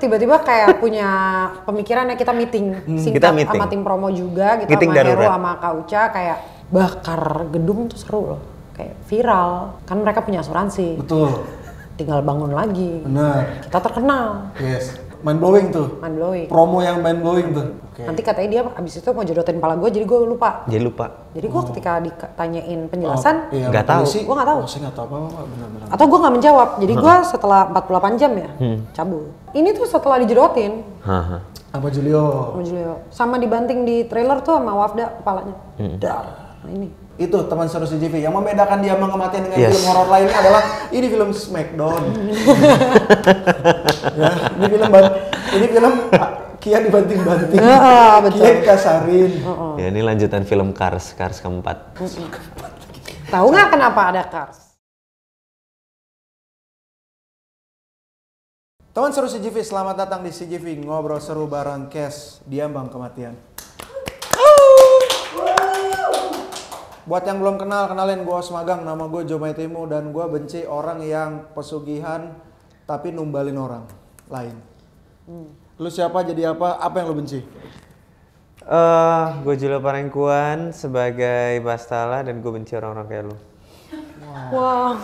tiba-tiba kayak punya pemikiran ya kita meeting singkat Kita meeting. sama tim promo juga gitu Meeting sama darurat. sama Kak Uca kayak bakar gedung tuh seru loh kayak viral kan mereka punya asuransi Betul. tinggal bangun lagi Benar. kita terkenal Yes. Mind blowing tuh. mind blowing Promo yang mind blowing tuh. Oke. nanti katanya dia abis itu mau jodotin pala gue jadi gue lupa Jadi lupa. jadi gue ketika ditanyain penjelasan Iya, Nggak sama tahu. Gua nggak tahu. Oh, saya nggak tahu apa-apa, benar-benar. atau gue nggak menjawab jadi gue setelah 48 jam ya cabut ini tuh setelah dijedotin Haha. Apa Julio? sama Julio sama dibanting di trailer tuh sama Wafda kepalanya Dar. nah ini Itu teman seru CGV. Yang membedakan dia sama kematian dengan Yes. film horor lainnya adalah ini film Smackdown. ya, ini film ini film ah, Kia dibanting-banting. Heeh, betul. Kia dikasarin. Ya ini lanjutan film Cars, Cars keempat. tahu nggak kenapa ada Cars Teman seru CGV, selamat datang di CGV Ngobrol Seru bareng Kes Diambang Kematian. Buat yang belum kenal, kenalin gue Magang, nama gue Jo Maitimu dan gue benci orang yang pesugihan tapi numbalin orang lain. Lu siapa jadi apa? Apa yang lu benci? Eh, gue Julio Parengkuan sebagai Bastala dan gue benci orang-orang kayak lu. wow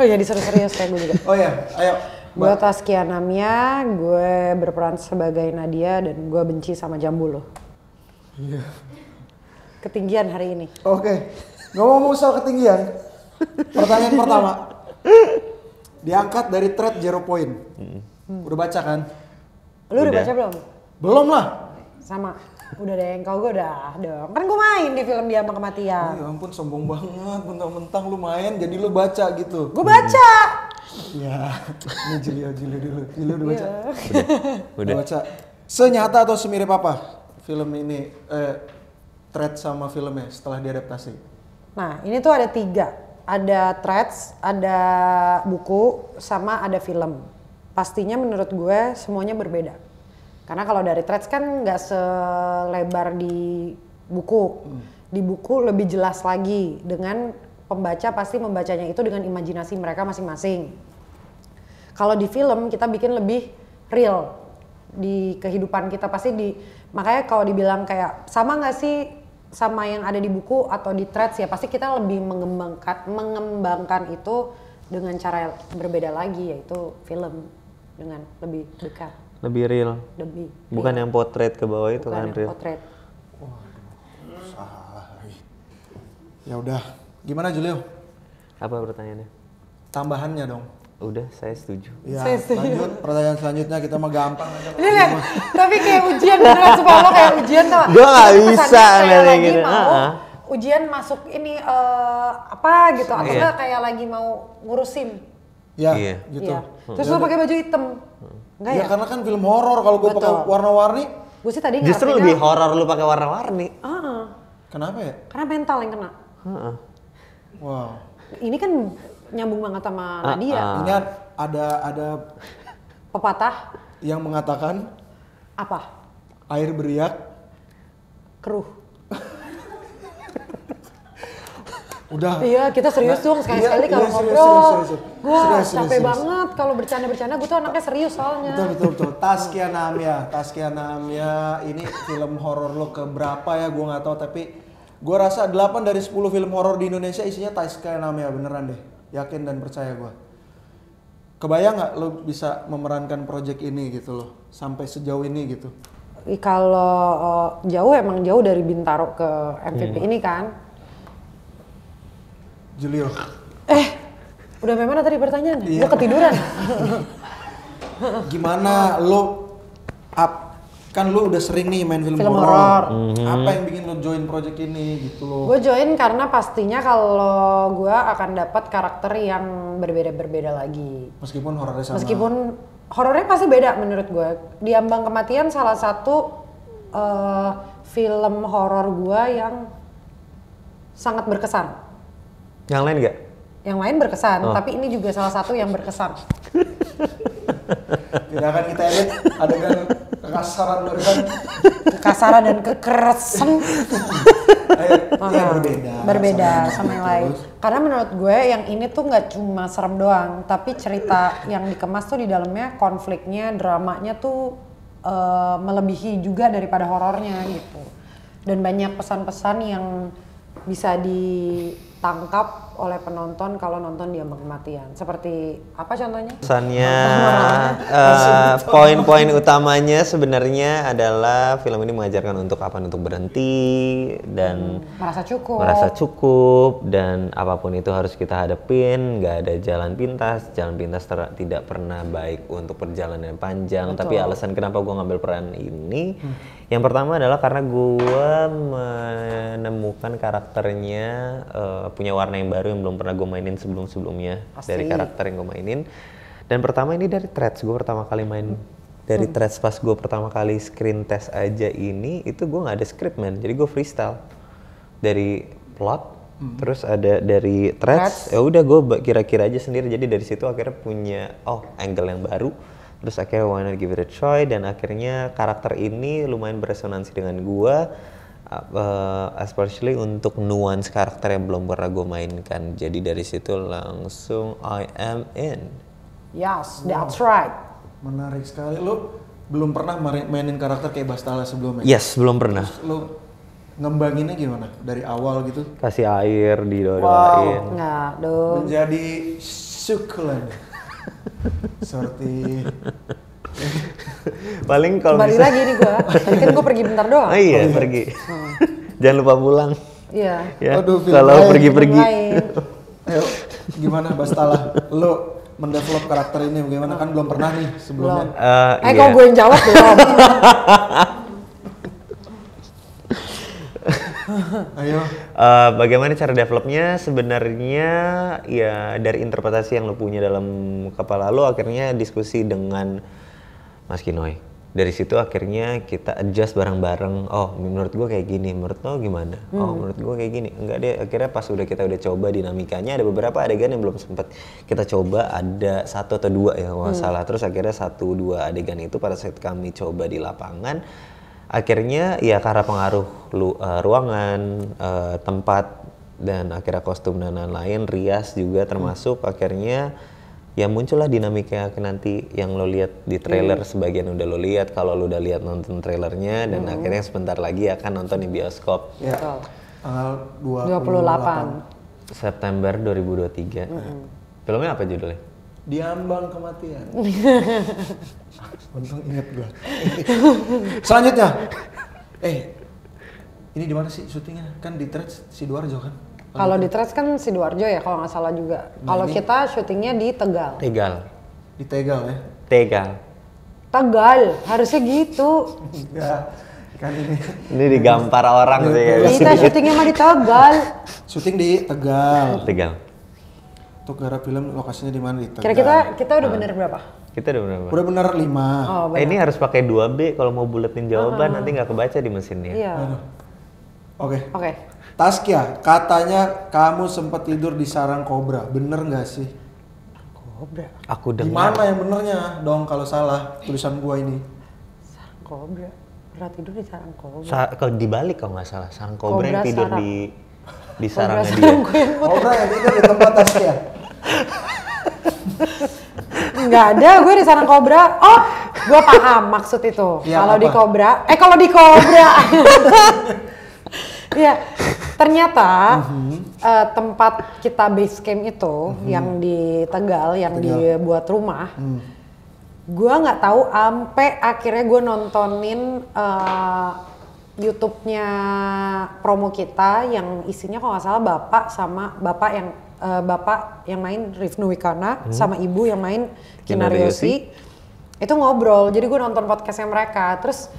oh ya diseru-serius kayak gue juga Oh ya, ayo. gue Taskia Namia gue berperan sebagai Nadia dan gue benci sama jambu lo Iya. Ketinggian hari ini Oke, ngomong-ngomong soal ketinggian, pertanyaan pertama, diangkat dari thread zero point. Udah baca kan? lu udah, Udah. baca belum Belum lah. sama udah deh kau gue udah dong kan gue main di film dia sama Oh, kematian ya ampun sombong banget, mentang-mentang lu main jadi lu baca gitu. gue baca Ya, ini Julio, Julio dulu. Julio udah baca. Udah. baca. Senyata atau semirip apa film ini eh, thread sama filmnya setelah diadaptasi? Nah, ini tuh ada tiga. Ada threads, ada buku, sama ada film. Pastinya menurut gue semuanya berbeda. Karena kalau dari threads kan nggak selebar di buku. Di buku lebih jelas lagi dengan pembaca pasti membacanya itu dengan imajinasi mereka masing-masing. Kalau di film kita bikin lebih real di kehidupan kita pasti di makanya kalau dibilang kayak sama nggak sih sama yang ada di buku atau di threads ya pasti kita lebih mengembangkan mengembangkan itu dengan cara berbeda lagi yaitu film dengan lebih dekat Lebih real. lebih Bukan yang potret ke bawah itu bukan kan yang real. potret Ya udah, gimana Julio? Apa pertanyaannya? Tambahannya dong. Udah, saya setuju. Ya, Saya setuju. lanjut pertanyaan selanjutnya kita mah gampang aja. ini lihat tapi kayak ujian beneran sumpah lo kayak ujian tau nggak Kesannya bisa kayak gitu, mau ujian masuk ini eh, apa gitu atau enggak kayak lagi mau ngurusin Ya, Iya. gitu. Iya. Terus lo pakai baju hitam. Enggak Ya, ya? karena kan film horor kalau gue pakai warna-warni, Gue sih tadi Justru lebih horor lu pakai warna-warni. Ah, kenapa ya? karena mental yang kena. Heeh. Wow. Ini kan nyambung banget sama Ah, Nadia. ah. Ini ada ada Pepatah yang mengatakan apa? air beriak Keruh. udah Iya, kita serius dong sekali-sekali Iya, kalau iya, serius, ngobrol. serius, serius, serius. Wah, Serius, serius, capek serius. banget kalau bercanda-bercanda. Gue tuh anaknya serius soalnya. betul betul betul Taskia Namia Taskia Namia ini film horor lo ke berapa ya gue nggak tahu tapi gue rasa 8 dari 10 film horor di Indonesia isinya Taskia Namia beneran deh yakin dan percaya gue kebayang nggak lo bisa memerankan project ini gitu loh sampai sejauh ini gitu Kalau jauh emang jauh dari Bintaro ke MVP Hmm. ini kan. Julio Eh, udah mana tadi pertanyaan? Iya. Gue ketiduran. gimana lo up kan lo udah sering nih main film, Film horor horor. apa yang bikin lo join project ini gitu loh Gue join karena pastinya kalau gue akan dapat karakter yang berbeda-berbeda lagi. meskipun horornya sama Meskipun horornya pasti beda menurut gue. Di Ambang Kematian salah satu eh, film horor gue yang sangat berkesan. Yang lain nggak? Yang lain berkesan, Oh. tapi ini juga salah satu yang berkesan. tidak akan kita edit adegan kekasaran lo kan Kekasaran dan kekerasan. Ayo, ya berbeda. berbeda sama sama, yang lain. Karena menurut gue yang ini tuh nggak cuma serem doang, tapi cerita yang dikemas tuh di dalamnya konfliknya, dramanya tuh eh, melebihi juga daripada horornya gitu. Dan banyak pesan-pesan yang bisa ditangkap oleh penonton kalau nonton Diambang Kematian. Seperti apa contohnya? Pesannya, eh, poin-poin utamanya sebenarnya adalah film ini mengajarkan untuk apa? Untuk berhenti dan Merasa cukup. merasa cukup dan apa pun itu harus kita hadapin. Nggak ada jalan pintas, jalan pintas ter- tidak pernah baik untuk perjalanan yang panjang. Tapi alasan kenapa gue ngambil peran ini, yang pertama adalah karena gue menemukan karakternya eh, punya warna yang baru yang belum pernah gue mainin sebelum-sebelumnya dari karakter yang gue mainin. Dan pertama ini dari Threads, gue pertama kali main dari Threads pas gue pertama kali screen test aja ini, itu gue nggak ada script man, jadi gue freestyle. Dari plot, terus ada dari Threads, ya udah gue kira-kira aja sendiri, jadi dari situ akhirnya punya oh angle yang baru, terus akhirnya wanna give it a try dan akhirnya karakter ini lumayan beresonansi dengan gue uh, especially untuk nuance karakter yang belum pernah gue mainkan jadi dari situ langsung I am in Yes, that's right. Menarik sekali. Lu belum pernah mainin karakter kayak Bastala sebelumnya? yes belum pernah Lu ngembanginnya gimana? Dari awal gitu? kasih air didoain Nggak, dong. Menjadi sukulen. Seperti paling kalau Kembali bisa lagi nih gua. Tadi kan gua pergi bentar doang. oh iya pergi jangan lupa pulang Iya. ya Aduh, kalau pergi-pergi. Ayo, gimana Bastala? Lu mendevelop karakter ini bagaimana? Kan belum pernah nih sebelumnya. Eh, Eh iya. kok gue yang jawab belum? Ayo. Eh, bagaimana cara developnya? Sebenarnya ya dari interpretasi yang lo punya dalam kepala lo, akhirnya diskusi dengan Mas Kinoy. Dari situ akhirnya kita adjust bareng-bareng. Oh, menurut gua kayak gini. Menurut lo gimana? Oh, menurut gua kayak gini. Enggak deh. Akhirnya pas udah kita udah coba dinamikanya, ada beberapa adegan yang belum sempat kita coba. Ada satu atau dua ya, kalau nggak salah. Terus akhirnya satu dua adegan itu pada saat kami coba di lapangan, akhirnya ya karena pengaruh lu, eh, ruangan, eh, tempat dan akhirnya kostum dan lain-lain, rias juga termasuk akhirnya ya muncullah dinamika nanti yang lo lihat di trailer sebagian udah lo lihat kalau lo udah lihat nonton trailernya dan akhirnya sebentar lagi akan nonton di bioskop Ya. Tanggal 28. September 2023. Filmnya apa judulnya? Diambang kematian. Untung inget gua. Selanjutnya. Eh, ini di mana sih syutingnya? Kan di Threads Sidoarjo kan? Kalau di Tres kan Sidoarjo ya kalau nggak salah juga. Nah, Kalau kita syutingnya di Tegal. Tegal. Di Tegal ya? Tegal. Tegal, harusnya gitu. Enggak. Kan ini Ini digampar orang sih ya. Kita syutingnya mah di Tegal. syuting di Tegal. Tegal. Untuk garap film lokasinya di mana di Tegal? Kira kita kita udah bener berapa? Kita udah berapa? Udah bener 5. Oh, Eh, ini harus pakai 2B kalau mau buletin jawaban nanti nggak kebaca di mesinnya. iya. Oke. Oke. Taskia, katanya kamu sempat tidur di sarang kobra. Bener nggak sih? Kobra. Aku dengar. Gimana yang benernya dong kalau salah tulisan gua ini? Sarang kobra. Pernah tidur di sarang kobra. Sa- kalau dibalik kalau nggak salah, sarang kobra Kobra yang tidur sarang. di di sarangnya dia. sarang gue. Kobra yang tidur di tempat Taskia. Nggak ada, gue di sarang kobra. Oh, gue paham maksud itu. Iya, kalau di kobra, eh kalau di kobra. Iya, ternyata Mhm. eh, tempat kita base camp itu Mhm. yang di Tegal, yang dibuat rumah, Hmm. gue nggak tahu ampe akhirnya gue nontonin eh, YouTube-nya promo kita yang isinya kalau nggak salah bapak sama bapak yang eh, bapak yang main Rifnu Wikana sama ibu yang main Kinaryosi itu ngobrol jadi gue nonton podcastnya mereka terus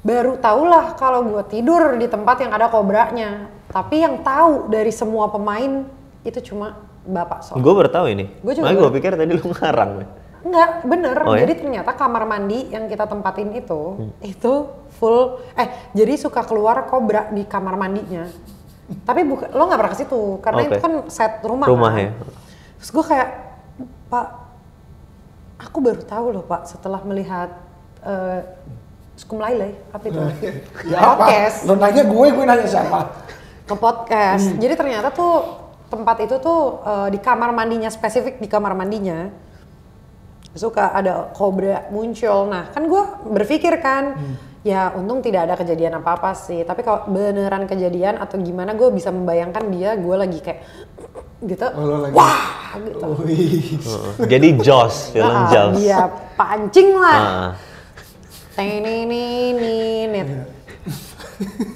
baru tau lah kalau gue tidur di tempat yang ada kobranya tapi yang tahu dari semua pemain itu cuma bapak so Gue baru tahu ini. Gua juga gue pikir tadi lu ngarang. Enggak, bener. Oh ya? Jadi ternyata kamar mandi yang kita tempatin itu, itu full, eh jadi suka keluar kobra di kamar mandinya. Tapi bukan, lo nggak pernah ke situ, karena Oke. itu kan set rumah, Rumah kan. ya. Terus gue kayak, Pak, aku baru tahu loh Pak setelah melihat uh, Skum Lailai, apa itu? Ya? Podcast. Lo nanya gue, gue nanya siapa? ke podcast. Jadi ternyata tuh tempat itu tuh eh, di kamar mandinya spesifik di kamar mandinya suka ada kobra muncul. Nah kan gue berpikir kan, ya untung tidak ada kejadian apa apa sih. Tapi kalau beneran kejadian atau gimana, gue bisa membayangkan dia gue lagi kayak gitu. Oh, lo lagi. Wah gitu. Wih. Heeh. Jadi Jaws, film Nah, Jaws. dia pancing lah. Heeh. Tenininin.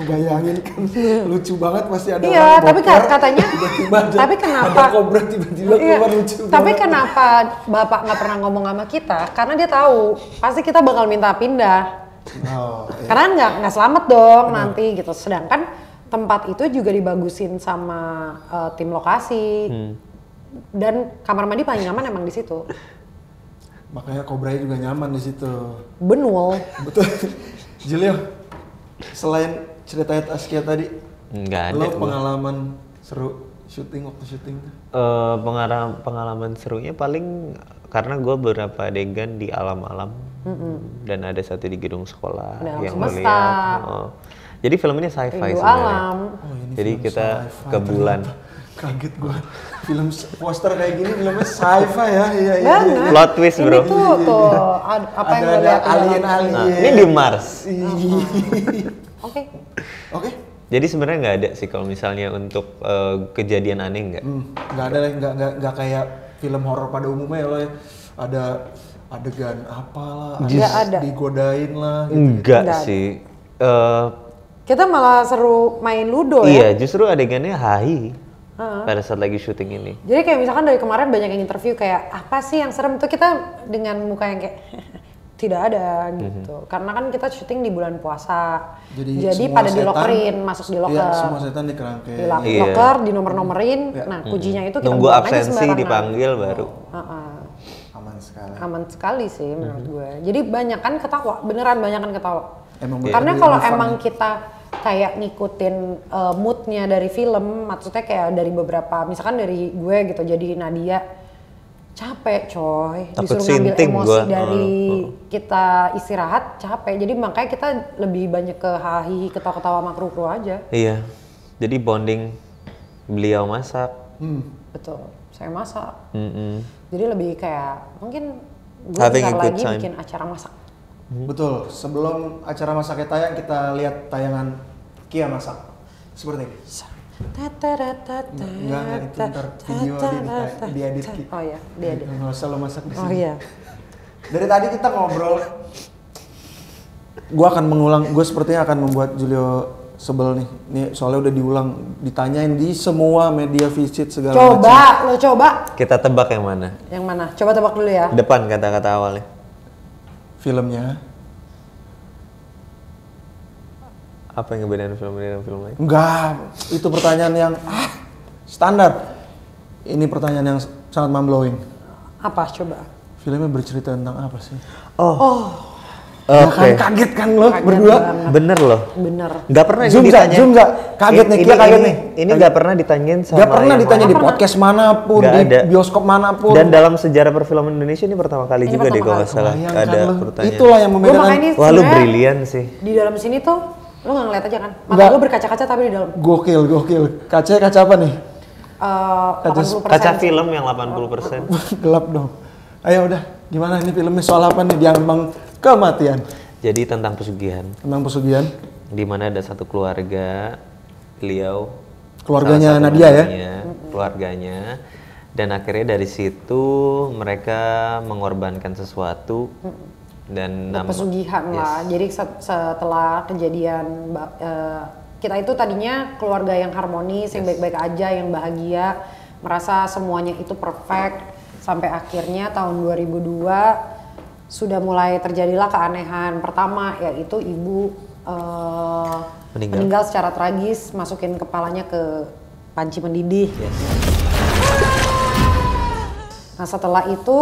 Bayangin kan lucu banget pasti ada Iya, orang tapi boker, ka- katanya, tiba-tiba ada, tapi kenapa? ada kobra tiba-tiba Iya, keluar lucu Tapi banget. kenapa bapak nggak pernah ngomong sama kita? Karena dia tahu pasti kita bakal minta pindah. Oh, iya. Karena nggak nggak selamat dong nanti gitu. Sedangkan tempat itu juga dibagusin sama eh, tim lokasi. Hmm. Dan kamar mandi paling nyaman emang di situ. Makanya kobranya juga nyaman di situ. Benul. Betul. Julio, selain cerita Taskia tadi, Nggak ada. lo gua. pengalaman seru syuting waktu syuting tuh? Eh, pengalaman pengalaman serunya paling karena gue beberapa adegan di alam-alam dan ada satu di gedung sekolah Ada alam yang semesta. melihat. Oh. Jadi film ini sci-fi sebenarnya. alam. Oh, ini Jadi kita ke bulan. Kaget gua. Film poster kayak gini filmnya sci-fi ya. Iya iya. Iya. Plot twist Ini bro. tuh tuh ad- apa yang Ada gue ada di dalam. alien-alien. Nah, ini di Mars. Oke. Oke. Jadi sebenarnya nggak ada sih kalau misalnya untuk eh, kejadian aneh nggak. Hmm, nggak ada lah, nggak nggak nggak kayak film horor pada umumnya ya lo ya. Ada adegan apalah, Nggak ada. digodain lah. Gitu. Enggak Nggak ada. sih. Eh, Kita malah seru main ludo ya. iya, justru adegannya hahi pada saat lagi syuting ini. Jadi kayak misalkan dari kemarin banyak yang interview kayak apa sih yang serem tuh kita dengan muka yang kayak tidak ada gitu. Karena kan kita syuting di bulan puasa. Jadi, semua pada setan- dilokerin, masuk di loker. Iya, semua setan di kerangkeng. di lock- Iya. loker, di nomor-nomorin. Nah, kuncinya itu kita Nunggu absensi dipanggil baru. Heeh. Aman sekali. Aman sekali sih menurut gue. Jadi banyak kan ketawa, beneran banyak kan ketawa. Emang Karena bener-bener kalau emang ya. kita kayak ngikutin uh, moodnya dari film, maksudnya kayak dari beberapa, misalkan dari gue gitu, jadi Nadia capek coy, Takut disuruh ngambil emosi gua. dari Heeh, kita istirahat capek, jadi makanya kita lebih banyak ke hahi ketawa-ketawa sama kru-kru aja, Iya. Jadi bonding beliau masak. Hmm. betul. Saya masak, Mm-mm. jadi lebih kayak mungkin gue Having a bentar good lagi time. bikin acara masak. Betul. Sebelum acara masaknya tayang, kita lihat tayangan Kia masak. Seperti ini. Enggak, enggak, itu ntar video di, diedit Ki. Oh iya, diedit. Nggak usah lo masak di sini. Oh iya. Dari tadi kita ngobrol. Gua akan mengulang, gue sepertinya akan membuat Julio sebel nih. Nih soalnya udah diulang, ditanyain di semua media visit segala macam. Coba, lo coba. Kita tebak yang mana? Yang mana? Coba tebak dulu ya. Depan kata-kata awalnya. Filmnya. Apa yang ngebedain film ini dengan film lain? Enggak, itu pertanyaan yang ah, standar. Ini pertanyaan yang sangat mind blowing. Apa coba? Filmnya bercerita tentang apa sih? Oh, Ya Oke. kan kaget kan lo Kaget berdua? banget. Bener loh. bener. Gak pernah Zoom, ditanya. zoom, Za. Kaget nih, ini, Kia kaget ini, nih. Ini gak pernah ditanyain sama Gak pernah ditanya di podcast mana pun, Nggak di ada. bioskop mana pun. Dan dalam sejarah perfilman Indonesia ini pertama kali Ini juga deh pertama kalau nggak kali. salah Bayangkan ada pertanyaan. Itulah yang membedakan. Wah lu brilian sih. Di dalam sini tuh lo nggak ngeliat aja kan? Mata gue berkaca-kaca tapi di dalam. Gokil, gokil. Kacanya kaca apa nih? Eh, Kaca- 80% Kaca film yang 80%. Gelap dong. Ayo udah, gimana ini filmnya soal apa nih? Diambang kematian. Jadi tentang pesugihan. Tentang pesugihan. Di mana ada satu keluarga, beliau, Keluarganya Nadia ya? keluarganya, dan akhirnya dari situ mereka mengorbankan sesuatu dan nam- pesugihan Yes. lah. Jadi set- setelah kejadian eh, kita itu tadinya keluarga yang harmonis, yang baik-baik aja, yang bahagia, merasa semuanya itu perfect sampai akhirnya tahun 2002 sudah mulai terjadilah keanehan. Pertama yaitu ibu eh, Meninggal. meninggal secara tragis, masukin kepalanya ke panci mendidih. Yes. Nah setelah itu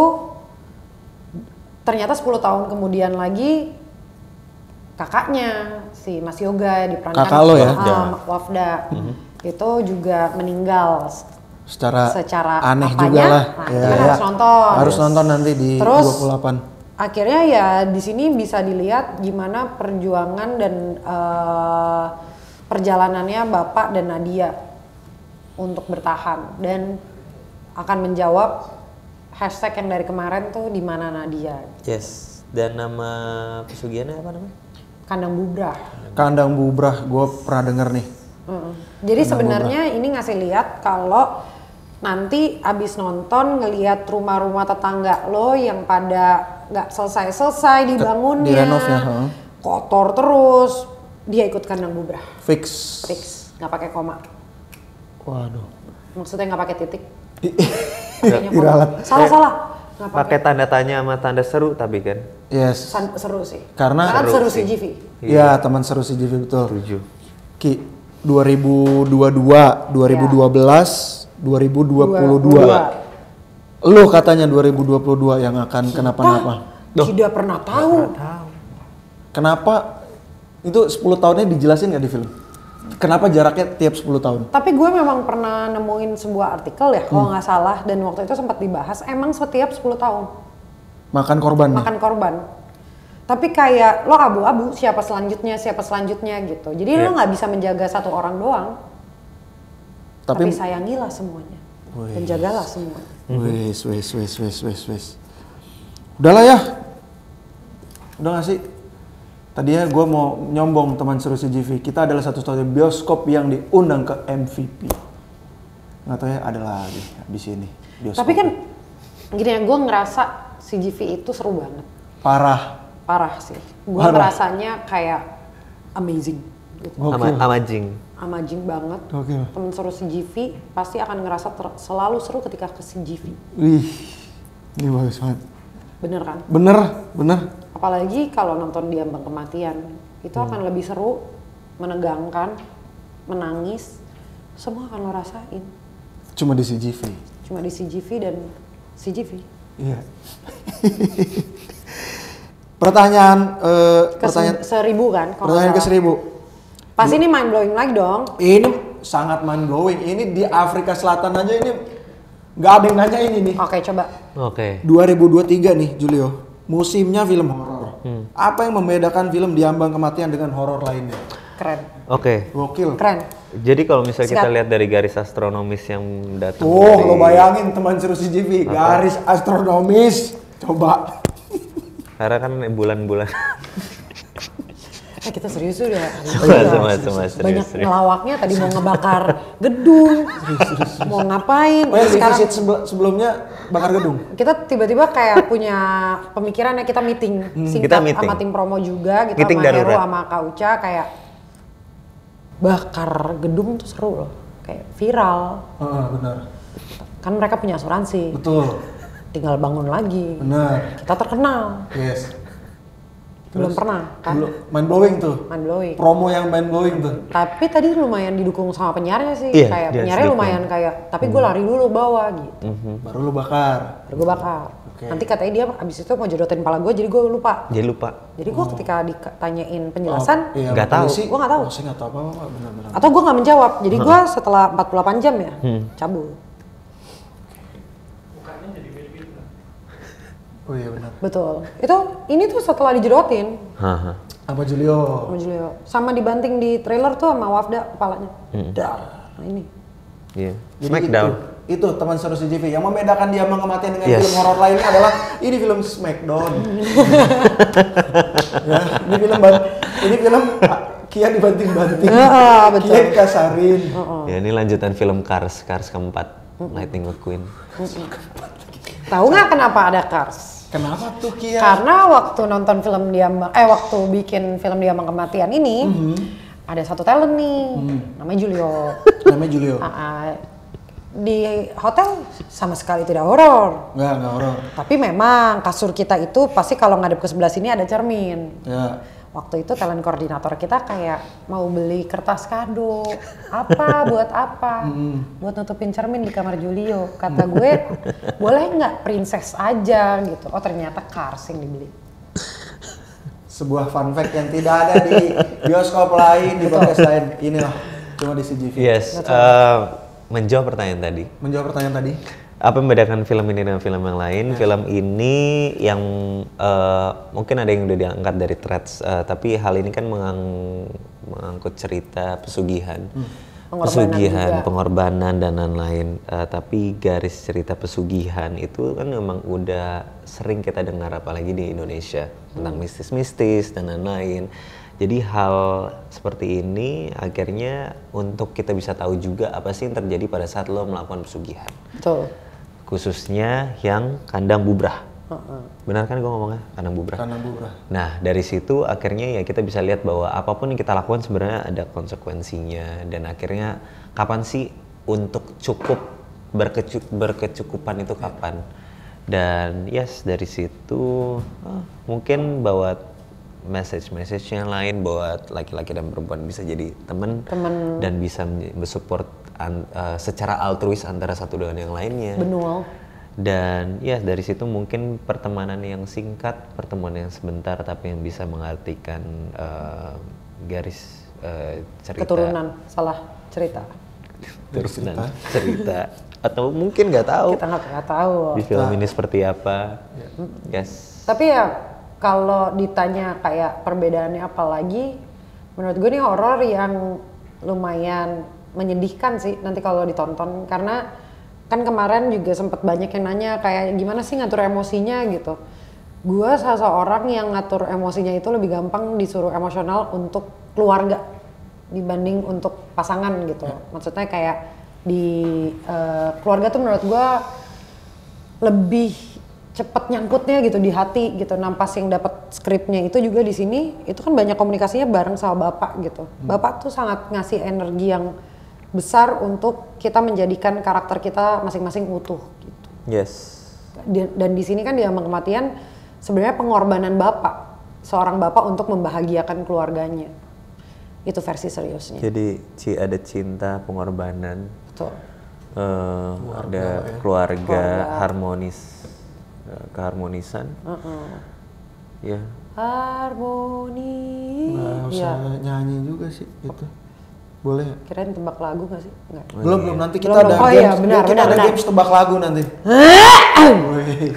ternyata 10 tahun kemudian lagi kakaknya si Mas Yoga diperankan Kakak lo ya? Ah, Wafda itu juga meninggal Secara, Secara aneh apanya, juga lah. nah, kita harus nonton. Iya, Harus nonton nanti di Terus 28. akhirnya ya di sini bisa dilihat gimana perjuangan dan eh, perjalanannya Bapak dan Nadia untuk bertahan dan akan menjawab hashtag yang dari kemarin tuh di mana Nadia. Yes. Dan nama pesugihannya apa namanya? Kandang Bubrah. Kandang bubrah, gue pernah denger nih. Mm-mm. Jadi sebenarnya ini ngasih lihat kalau nanti abis nonton ngelihat rumah-rumah tetangga lo yang pada nggak selesai-selesai dibangunnya, direnov ya, heeh. kotor terus, dia ikut kandang bubrah, Fix. fix, nggak pakai koma, Waduh. maksudnya nggak pakai titik. Iralat. Salah salah, nggak pakai. Tanda tanya sama tanda seru tapi kan. Yes. San- seru sih. Karena- seru, Seru si sih. GV. Iya, teman seru si Jivi betul. Setuju. Ki 2022, 2012, 2022. Lu katanya 2022 yang akan kenapa-napa. Tidak pernah tahu. Kenapa itu 10 tahunnya dijelasin nggak di film? Kenapa jaraknya tiap 10 tahun? Tapi gue memang pernah nemuin sebuah artikel ya, kalau nggak salah, dan waktu itu sempat dibahas, emang setiap 10 tahun Makan korban nih. makan korban. Tapi kayak lo abu-abu siapa selanjutnya, siapa selanjutnya gitu. Jadi lo nggak bisa menjaga satu orang doang, tapi, Tapi sayangilah semuanya dan jagalah semuanya. wes wes wes wes wes wes. Udahlah ya. Udah gak sih? Tadi ya gue mau nyombong teman seru CGV. Kita adalah satu-satunya bioskop yang diundang ke MVP. Nggak tahu ya ada lagi di sini. Bioskop. Tapi kan gini ya, gue ngerasa CGV itu seru banget, parah. parah sih. Gue ngerasanya kayak amazing, gitu. Ama, amazing. amazing banget. Gokil. Temen seru CGV pasti akan ngerasa ter- selalu seru ketika ke CGV, Wih, ini bagus banget. Bener kan? Bener, bener. Apalagi kalau nonton Diambang Kematian, itu akan lebih seru, menegangkan, menangis, semua akan lo rasain. Cuma di CGV. Cuma di CGV dan CGV. Iya. pertanyaan, eh, Ke pertanyaan, se- seribu kan? kalau pertanyaan ke seribu. Pasti ini mind blowing lagi dong. Ini sangat mind blowing. Ini di Afrika Selatan aja ini nggak ada yang nanya ini nih. Oke coba. Oke. 2023 nih Julio, musimnya film horor. Apa yang membedakan film Diambang Kematian dengan horor lainnya? Keren. Oke. Gokil. Keren. Jadi kalau misalnya kita Sikat. lihat dari garis astronomis yang datang Tuh, dari- lo bayangin teman seru CGV, garis astronomis. Coba. Karena kan bulan-bulan Eh kita serius mas, serius, Banyak serius. ngelawaknya tadi mau ngebakar gedung, mau ngapain. Oh ya, di sekarang sebel- sebelumnya bakar gedung. kita tiba-tiba kayak punya pemikiran ya kita meeting singkat Kita meeting. sama tim promo juga gitu Meeting sama Heru sama Kak Uca kayak bakar gedung tuh seru loh kayak viral Heeh, benar. kan mereka punya asuransi Betul. tinggal bangun lagi Benar. kita terkenal Yes. Belum pernah kan Dulu mind blowing tuh. mind blowing Promo yang mind blowing tuh. tapi tadi lumayan didukung sama penyiarnya sih Iya, kayak penyiarnya lumayan kayak tapi gue lari dulu bawa gitu Baru lu bakar. baru gue bakar Oke. nanti katanya dia abis itu mau jodotin pala gue jadi gue lupa jadi lupa. jadi gue ketika ditanyain penjelasan Oh, iya, Nggak sama tahu. Gua nggak tahu. Oh, nggak tahu apa-apa, benar-benar. atau gue nggak menjawab jadi gue setelah 48 jam ya cabut Oh iya benar. betul itu ini tuh setelah dijedotin Haha. Apa Julio? sama Julio sama dibanting di trailer tuh sama Wafda kepalanya Dar. nah ini Iya. Jadi Smackdown. Itu, itu teman seru CGV. Yang membedakan dia kematian dengan Yes. film horor lainnya adalah ini film Smackdown. ya, ini film ini film ah, Kia dibanting-banting. Heeh, betul. Kia dikasarin. Ya ini lanjutan film Cars, Cars keempat, Lightning McQueen. tahu nggak kenapa ada Cars Kenapa tuh Kia? karena waktu nonton film Diambang eh waktu bikin film Diambang Kematian ini ada satu talent nih namanya Julio Namanya Julio. Ah, ah. di hotel sama sekali tidak horor Enggak, enggak horor. tapi memang kasur kita itu pasti kalau ngadep ke sebelah sini ada cermin Ya. Waktu itu talent koordinator kita kayak mau beli kertas kado apa buat apa buat nutupin cermin di kamar Julio kata gue boleh nggak princess aja gitu oh ternyata Cars yang dibeli Sebuah fun fact yang tidak ada di bioskop lain, di podcast lain. Inilah cuma di CGV. Yes. eh, menjawab pertanyaan tadi. Menjawab pertanyaan tadi. Apa yang membedakan film ini dengan film yang lain? Film ini yang eh, mungkin ada yang udah diangkat dari threads, eh, tapi hal ini kan mengang- mengangkut cerita pesugihan, Pengorbanan pesugihan, juga. pengorbanan dan lain-lain. Eh, tapi garis cerita pesugihan itu kan memang udah sering kita dengar apalagi di Indonesia tentang mistis-mistis dan lain-lain. Jadi hal seperti ini akhirnya untuk kita bisa tahu juga apa sih yang terjadi pada saat lo melakukan pesugihan Betul. Khususnya yang kandang bubrah. Benar kan gue ngomongnya kandang bubrah? Karena bubrah. Nah dari situ akhirnya ya kita bisa lihat bahwa apa pun yang kita lakukan sebenarnya ada konsekuensinya dan akhirnya kapan sih untuk cukup berkecu- berkecukupan itu kapan? Dan yes dari situ ah, mungkin bawa message-message yang lain buat laki-laki dan perempuan bisa jadi teman Temen. dan bisa bersupport an- eh, secara altruis antara satu dengan yang lainnya. Benul. Dan ya dari situ mungkin pertemanan yang singkat, pertemuan yang sebentar tapi yang bisa mengartikan eh, garis eh, cerita. Keturunan. Salah cerita. Keturunan cerita. Atau mungkin nggak tahu Kita nggak tahu. di film ini seperti apa. Yes. Tapi ya kalau ditanya kayak perbedaannya apa lagi, menurut gue nih horor yang lumayan menyedihkan sih nanti kalau ditonton karena kan kemarin juga sempet banyak yang nanya kayak gimana sih ngatur emosinya gitu. Gue salah seorang yang ngatur emosinya itu lebih gampang disuruh emosional untuk keluarga dibanding untuk pasangan gitu. Maksudnya kayak di eh, keluarga tuh menurut gue lebih cepet nyangkutnya gitu di hati gitu. Nah pas yang dapat skripnya itu juga di sini itu kan banyak komunikasinya bareng sama bapak gitu. Bapak tuh sangat ngasih energi yang besar untuk kita menjadikan karakter kita masing-masing utuh gitu. Yes. Di- Dan di sini kan di ambang kematian sebenarnya pengorbanan bapak seorang bapak untuk membahagiakan keluarganya. Itu versi seriusnya. Jadi ci ada cinta, pengorbanan, Betul. eh, ada keluarga, harmonis, eh, keharmonisan. Ya. Harmoni. Iya. usah nyanyi juga sih itu. Boleh ya? Kirain tebak lagu gak sih? Enggak. Belum belum nanti kita Belum, ada. Oh games. iya, benar, kita benar, ada benar. games tebak lagu nanti. Wih.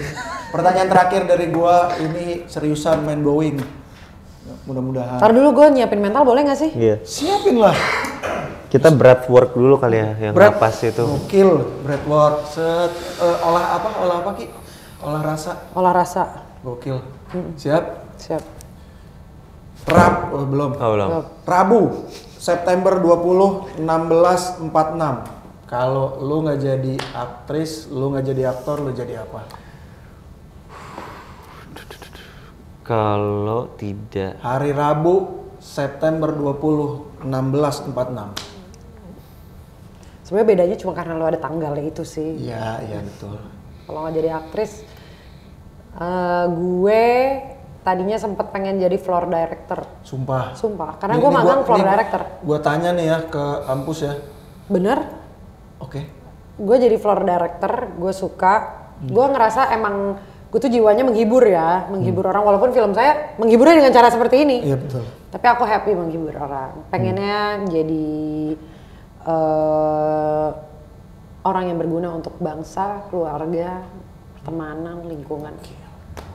Pertanyaan terakhir dari gua ini seriusan main blowing. Mudah-mudahan. Ntar dulu gue nyiapin mental boleh gak sih? Iya. Siapin lah. Kita breath work dulu kali ya, yang Berat. napas itu. Gokil, breathwork, set, eh, olah apa? Olah apa ki? Olah rasa. Olah rasa. Gokil. Siap? Siap. Rab, oh, belum. Oh, belum. Belum. Rabu, September 20, 1646. Kalau lu nggak jadi aktris, lu nggak jadi aktor, lu jadi apa? Kalau tidak Hari Rabu, September 20, 1646. Sebenarnya bedanya cuma karena lo ada tanggalnya itu sih. Iya, iya betul. Kalau nggak jadi aktris, eh, gue tadinya sempet pengen jadi floor director. Sumpah. Sumpah, karena gue magang gua- floor ini director. Gua tanya nih ya ke kampus ya. Bener? Oke. Gue jadi floor director, gue suka. Gue ngerasa emang gue tuh jiwanya menghibur ya, menghibur orang. Walaupun film saya menghiburnya dengan cara seperti ini. Iya betul. Tapi aku happy menghibur orang. Pengennya jadi eh, orang yang berguna untuk bangsa, keluarga, pertemanan, lingkungan.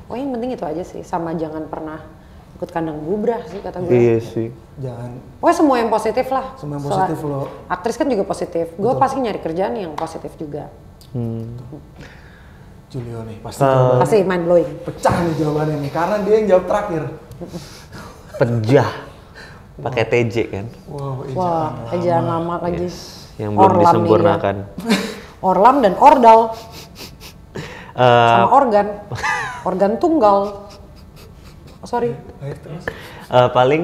Oh yang penting itu aja sih. Sama jangan pernah ikut kandang bubrah sih kata gue. Iya sih. Jangan Pokoknya semua yang positif lah. Semua yang Soal- positif lo. Aktris kan juga positif. Gue pasti nyari kerjaan yang positif juga. Julio nih pasti Uh, Pasti mind blowing. pecah nih jawabannya nih karena dia yang jawab terakhir. Pejah. Pakai TJ kan. Wow, Wah, ejaan ejaan lama lagi. Yang belum Orlam disempurnakan. Orlam dan ordal Eh, sama organ. Organ tunggal. Oh, sorry. Eh, paling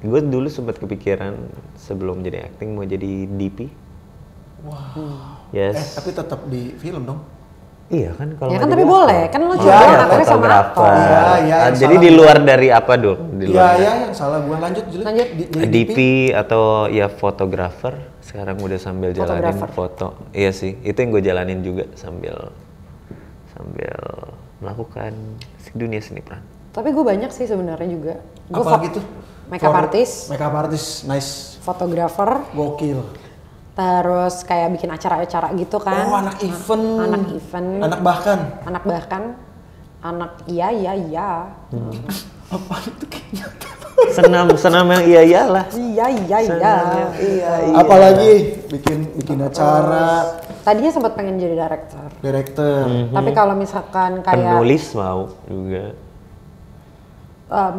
gue dulu sempat kepikiran sebelum jadi acting mau jadi DP. Wah. Yes. Eh, tapi tetap di film dong. Iya kan kalau Ya kan tapi apa? boleh. Kan lo Iya, juga iya, aktris sama aktor. Iya, iya, Ah, yang jadi di luar dari apa dulu? Di Iya, luar iya, yang salah gua lanjut. Lanjut. Di, jadi DP atau ya fotografer sekarang udah sambil jalanin Fotografer. foto iya sih itu yang gue jalanin juga sambil sambil melakukan si dunia seni peran Tapi gue banyak sih sebenarnya juga. Gue Apa gitu? Makeup artist, Makeup artist, nice. fotografer, Gokil. terus kayak bikin acara-acara gitu kan. Oh, anak event. Anak event. Anak bahkan. Anak bahkan, anak iya iya iya. Apa itu kayaknya? Senam senam yang iya iyalah. Iya iya iya. Iya iya. Apalagi bikin bikin acara, Tadinya sempat pengen jadi director. director. Tapi kalau misalkan kayak Penulis mau juga. em,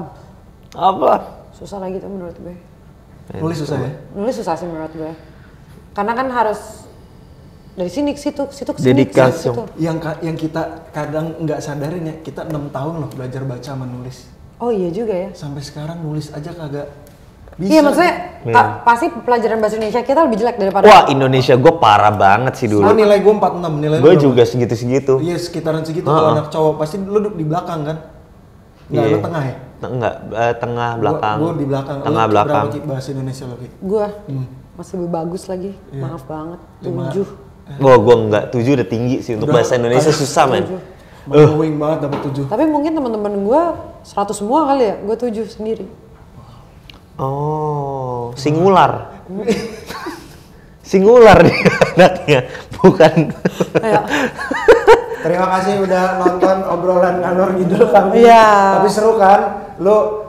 Apa? susah lagi tuh menurut gue. Nulis susah ya? Nulis susah sih menurut gue. Karena kan harus dari sini ke situ, ke situ ke sini. Dedikasi. ke situ. Yang yang kita kadang nggak sadarin ya, kita enam tahun loh belajar baca sama nulis. Oh iya juga ya. Sampai sekarang nulis aja kagak bisa. Iya maksudnya Iya. ka- pasti pelajaran bahasa Indonesia kita lebih jelek daripada Wah Indonesia gue parah banget sih Lu dulu. nilai gue 46, nilai Gue juga segitu-segitu. Iya sekitaran segitu kalau anak cowok pasti lu duduk di belakang kan? Nggak, Iya. lu tengah ya? Enggak, eh, tengah belakang. Gue di belakang. Tengah Lu belakang. Berapa bahasa Indonesia lo Ki? gue Hmm. masih lebih bagus lagi. Maaf banget. Tujuh. Wah, gue enggak tujuh udah tinggi sih untuk Udah, bahasa Indonesia susah men. Mind-blowing banget dapat 7. Tapi mungkin teman-teman gue 100 semua kali ya. Gue tujuh sendiri. Oh, singular. singular dia anaknya, bukan. Terima kasih udah nonton obrolan nganor ngidul kami. Iya. Tapi seru kan? Lu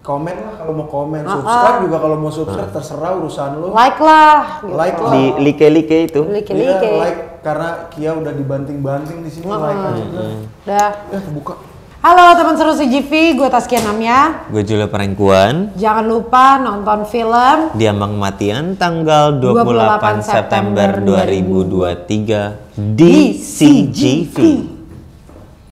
komen lah kalau mau komen, subscribe juga kalau mau subscribe terserah urusan lu. like lah. Gitu. Like lah. Di like-like itu. Like-like. like karena Kia udah dibanting-banting di sini like aja udah. Dah. Eh, kebuka. Halo teman seru CGV, gue Taskia Namya. Gue Julia Perengkuan. Jangan lupa nonton film Diambang Kematian tanggal 28 28, September September 2023 di CGV.